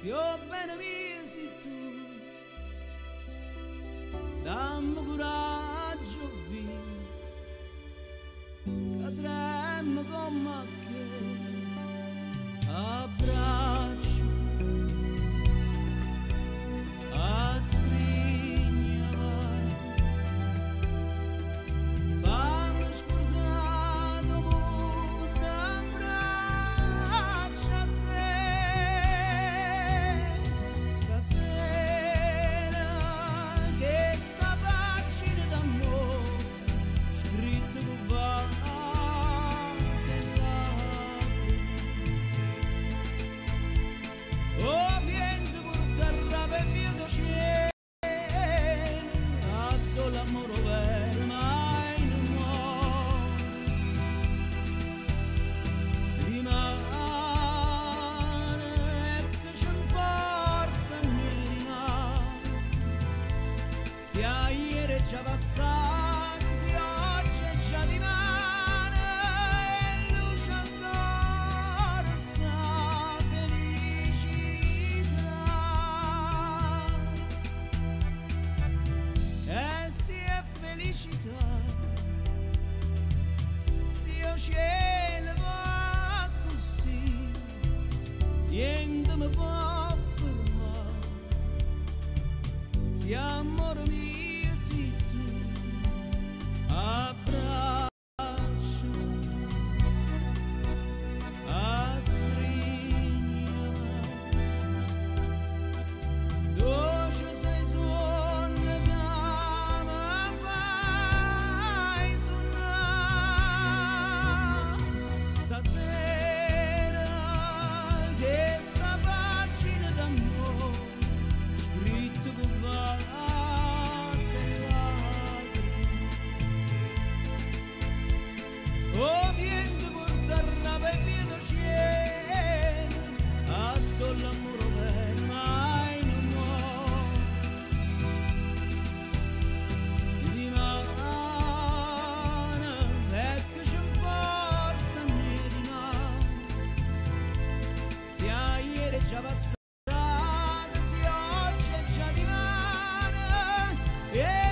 se ho bene mio sei tu dammi Stia ieri già passata, si oggi è già di mano e luce ancora sta felicità. E se è felicità, se io cielo va così, niente mi può fermare. Se Oh viento portarla beviendo cien A sola muro del mai no more Dimana Hep kışım portan yerine Siyah yere çabası Yeah!